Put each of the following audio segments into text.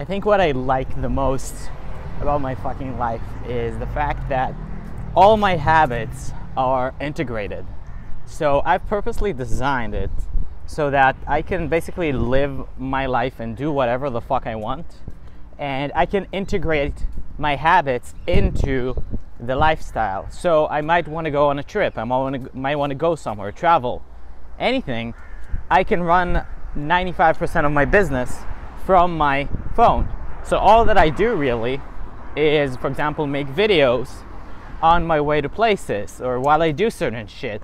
I think what I like the most about my fucking life is the fact that all my habits are integrated. So I've purposely designed it so that I can basically live my life and do whatever the fuck I want. And I can integrate my habits into the lifestyle. So I might want to go on a trip, I might want to go somewhere, travel, anything. I can run 95% of my business from my phone. So all that I do really is, for example, make videos on my way to places or while I do certain shit.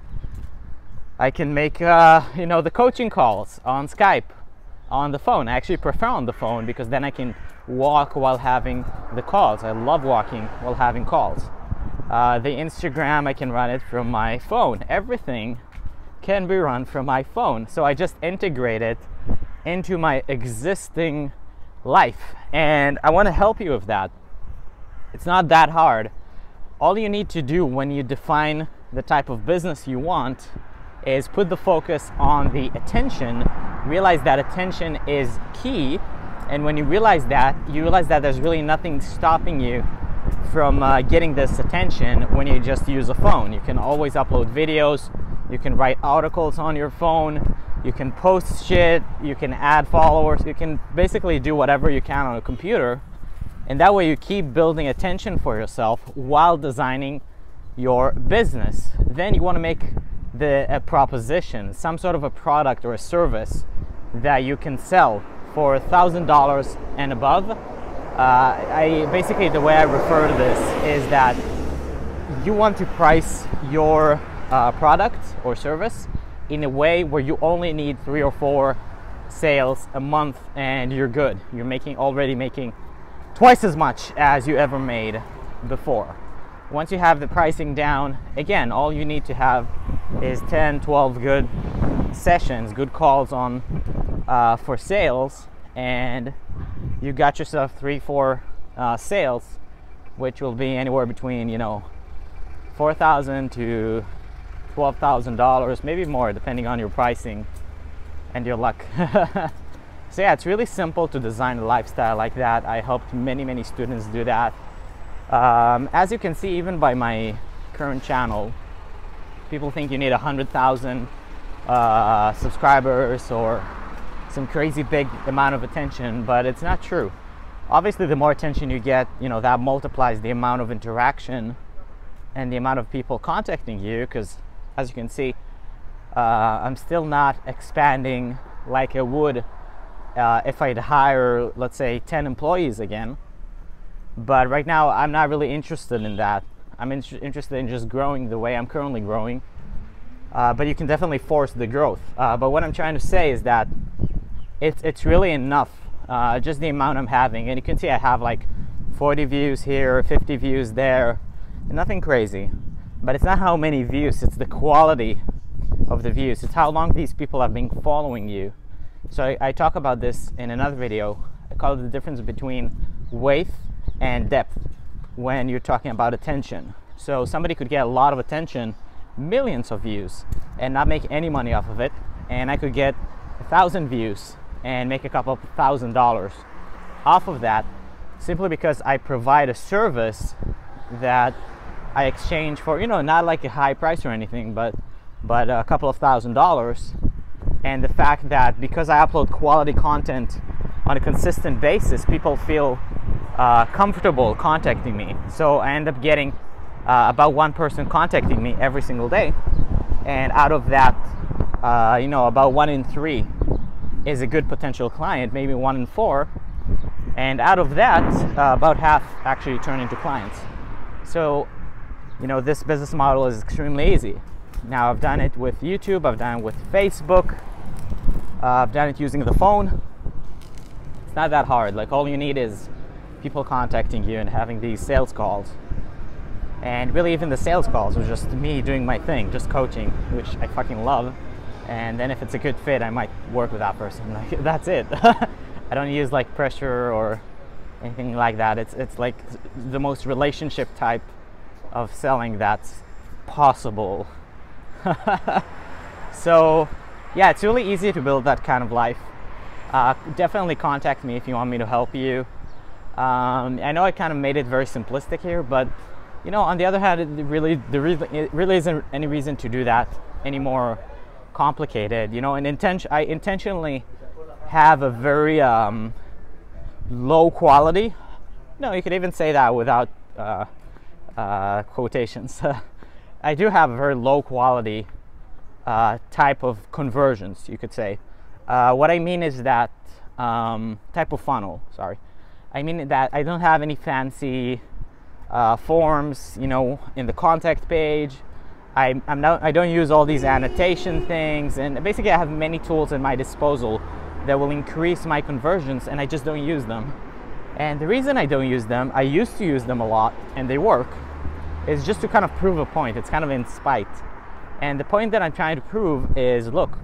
I can make, uh, you know, the coaching calls on Skype on the phone. I actually prefer on the phone because then I can walk while having the calls. I love walking while having calls. Uh, the Instagram, I can run it from my phone. Everything can be run from my phone. So I just integrate it into my existing life. And I want to help you with that. It's not that hard. All you need to do when you define the type of business you want is put the focus on the attention, realize that attention is key. And when you realize that, you realize that there's really nothing stopping you from uh, getting this attention when you just use a phone. You can always upload videos, you can write articles on your phone, you can post shit, you can add followers, you can basically do whatever you can on a computer. And that way you keep building attention for yourself while designing your business. Then you want to make the a proposition, some sort of a product or a service that you can sell for a thousand dollars and above. Uh, I basically the way I refer to this is that you want to price your uh, product or service in a way where you only need three or four sales a month and you're good. You're making already making twice as much as you ever made before. Once you have the pricing down, again, all you need to have is 10, 12 good sessions, good calls on uh, for sales, and you got yourself three, four uh, sales, which will be anywhere between you know 4,000 to $12,000, maybe more, depending on your pricing and your luck. so, yeah, it's really simple to design a lifestyle like that. I helped many, many students do that. Um, as you can see, even by my current channel, people think you need 100,000 uh, subscribers or some crazy big amount of attention, but it's not true. Obviously, the more attention you get, you know, that multiplies the amount of interaction and the amount of people contacting you because as you can see, uh, I'm still not expanding like I would uh, if I'd hire, let's say, 10 employees again. But right now, I'm not really interested in that. I'm in- interested in just growing the way I'm currently growing. Uh, but you can definitely force the growth. Uh, but what I'm trying to say is that it's, it's really enough, uh, just the amount I'm having. And you can see I have like 40 views here, 50 views there, nothing crazy. But it's not how many views, it's the quality of the views. It's how long these people have been following you. So I, I talk about this in another video. I call it the difference between width and depth when you're talking about attention. So somebody could get a lot of attention, millions of views, and not make any money off of it. And I could get a thousand views and make a couple of thousand dollars off of that simply because I provide a service that I exchange for, you know, not like a high price or anything, but but a couple of thousand dollars. And the fact that because I upload quality content on a consistent basis, people feel uh, comfortable contacting me. So I end up getting uh, about one person contacting me every single day, and out of that, uh, you know, about one in three is a good potential client, maybe one in four, and out of that, uh, about half actually turn into clients. So you know, this business model is extremely easy. Now, I've done it with YouTube, I've done it with Facebook, uh, I've done it using the phone. It's not that hard. Like, all you need is people contacting you and having these sales calls. And really, even the sales calls was just me doing my thing, just coaching, which I fucking love. And then if it's a good fit, I might work with that person. Like, that's it. I don't use like pressure or anything like that. It's it's like the most relationship type of selling that's possible. so, yeah, it's really easy to build that kind of life. uh, definitely contact me if you want me to help you. Um, I know I kind of made it very simplistic here, but you know, on the other hand, it really, there really, really isn't any reason to do that any more complicated. You know, and intention, I intentionally have a very um, low quality. No, you could even say that without uh, uh, quotations. I do have a very low quality uh, type of conversions, you could say. Uh, what I mean is that um, type of funnel, sorry. I mean that I don't have any fancy uh, forms, you know, in the contact page. I, I'm not, I don't use all these annotation things, and basically I have many tools at my disposal that will increase my conversions, and I just don't use them. And the reason I don't use them, I used to use them a lot, and they work, is just to kind of prove a point. It's kind of in spite. And the point that I'm trying to prove is look,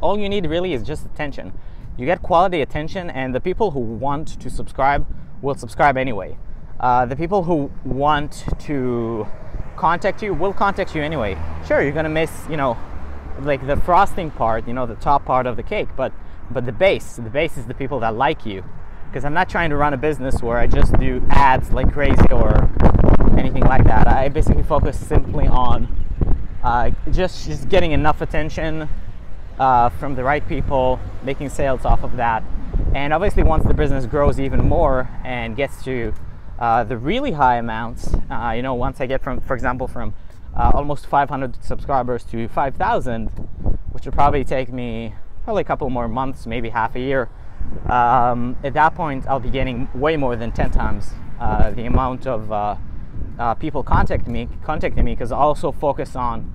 all you need really is just attention. You get quality attention, and the people who want to subscribe will subscribe anyway. Uh, the people who want to contact you will contact you anyway. Sure, you're gonna miss, you know, like the frosting part, you know, the top part of the cake, but but the base, the base is the people that like you. Because I'm not trying to run a business where I just do ads like crazy or anything like that. I basically focus simply on uh, just just getting enough attention uh, from the right people, making sales off of that, and obviously once the business grows even more and gets to uh, the really high amounts, uh, you know, once I get from, for example, from uh, almost 500 subscribers to 5,000, which would probably take me probably a couple more months, maybe half a year. Um, at that point, I'll be getting way more than 10 times uh, the amount of uh, uh, people contacting me, contacting me, because I also focus on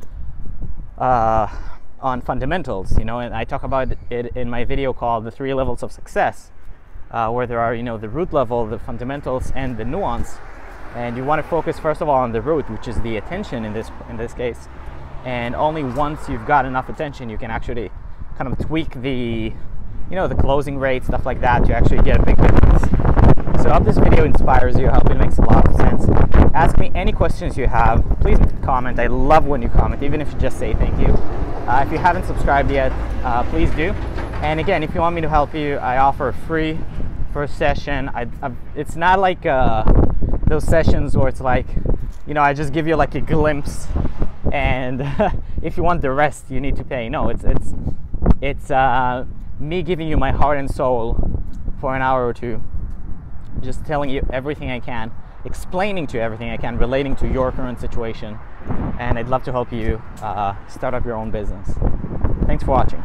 on fundamentals. You know, and I talk about it in my video called "The Three Levels of Success." uh, where there are you know the root level, the fundamentals, and the nuance. And you want to focus first of all on the root, which is the attention in this in this case. And only once you've got enough attention, you can actually kind of tweak the you know the closing rate, stuff like that, you actually get a big difference. So I hope this video inspires you. I hope it makes a lot of sense. Ask me any questions you have. Please comment. I love when you comment, even if you just say thank you. Uh, if you haven't subscribed yet, uh, please do. And again, if you want me to help you, I offer a free first session. I, it's not like uh, those sessions where it's like, you know, I just give you like a glimpse, and if you want the rest, you need to pay. No, it's it's it's uh, me giving you my heart and soul for an hour or two, just telling you everything I can, explaining to you everything I can, relating to your current situation, and I'd love to help you uh, start up your own business. Thanks for watching.